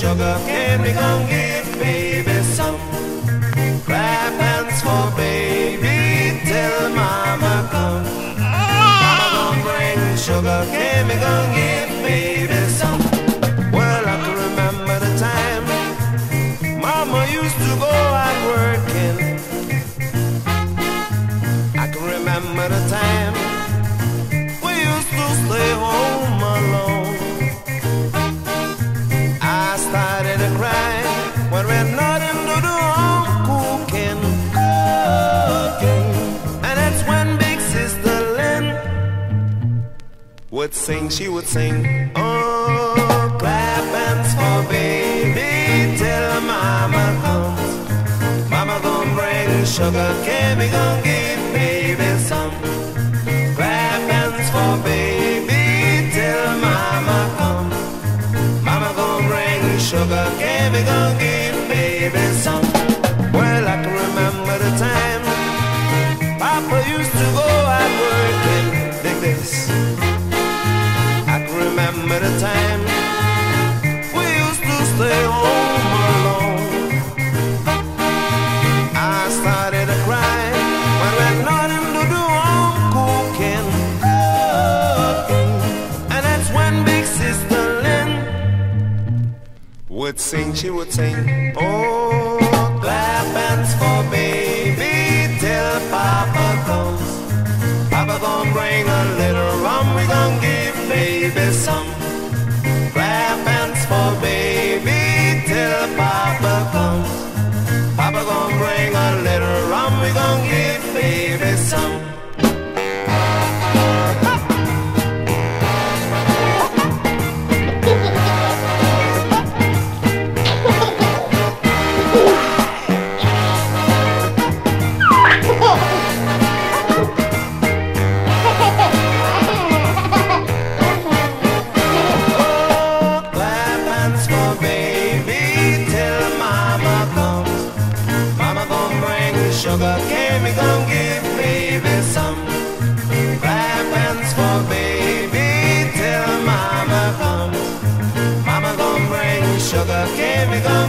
sugar can't be gone give, baby. Would sing, she would sing, Oh, clap hands for baby till mama comes. Mama gon' bring sugar cane, we gon' give baby some. Clap hands for baby till mama comes. Mama gon' bring sugar cane, we gon' give baby some. Would sing, she would sing, Oh, clap hands for baby till Papa comes. Papa gon' bring a little rum, we gon' give baby some. Clap hands for baby till Papa comes. Papa gon' bring a little rum, we gon' give sugar cane me gon' give baby some black pants for baby till mama comes. Mama gon' bring sugar cane me gon'